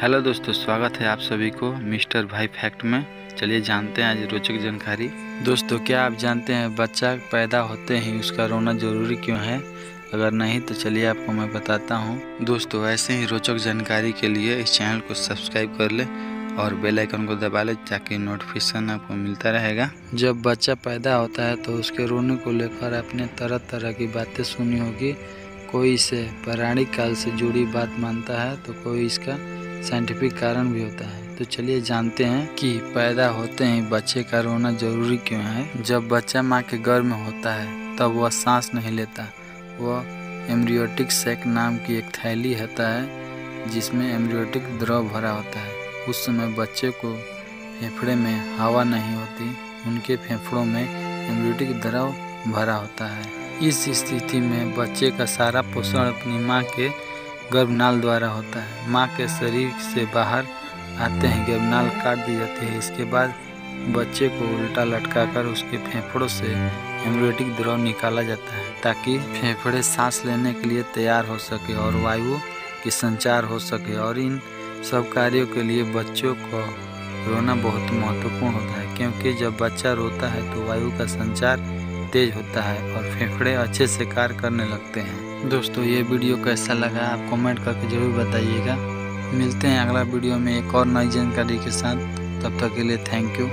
Hello दोस्तों, स्वागत है आप सभी को मिस्टर भाई फैक्ट में। चलिए जानते हैं आज रोचक जानकारी। दोस्तों, क्या आप जानते हैं बच्चा पैदा होते ही उसका रोना ज़रूरी क्यों है? अगर नहीं तो चलिए आपको मैं बताता हूँ। दोस्तों, ऐसे ही रोचक जानकारी के लिए इस चैनल को सब्सक्राइब कर ले और बेल आइकन को दबा ले ताकि नोटिफिकेशन आपको मिलता रहेगा। जब बच्चा पैदा होता है तो उसके रोने को लेकर आपने तरह तरह की बातें सुनी होगी। कोई इसे पौराणिक काल से जुड़ी बात मानता है तो कोई इसका साइंटिफिक कारण भी होता है। तो चलिए जानते हैं कि पैदा होते ही बच्चे का रोना ज़रूरी क्यों है? जब बच्चा माँ के गर्भ में होता है, तब वह सांस नहीं लेता। वह एम्ब्रियोटिक सेक नाम की एक थैली होता है, जिसमें एम्ब्रियोटिक द्रव भरा होता है। उस समय बच्चे को फेफड़े में हवा नहीं होती, उनके फेफड़ों में एम्ब्रियोटिक द्रव भरा होता है। इस स्थिति में बच्चे का सारा पोषण अपनी माँ के गर्भनाल द्वारा होता है। माँ के शरीर से बाहर आते हैं, गर्भनाल काट दी जाती है। इसके बाद बच्चे को उल्टा लटकाकर उसके फेफड़ों से एम्ब्रियोटिक द्रव निकाला जाता है, ताकि फेफड़े सांस लेने के लिए तैयार हो सके और वायु की संचार हो सके। और इन सब कार्यों के लिए बच्चों को रोना बहुत महत्वपूर्ण होता है, क्योंकि जब बच्चा रोता है तो वायु का संचार तेज होता है और फेफड़े अच्छे से कार्य करने लगते हैं। दोस्तों, ये वीडियो कैसा लगा आप कमेंट करके ज़रूर बताइएगा। मिलते हैं अगला वीडियो में एक और नई जानकारी के साथ। तब तक के लिए थैंक यू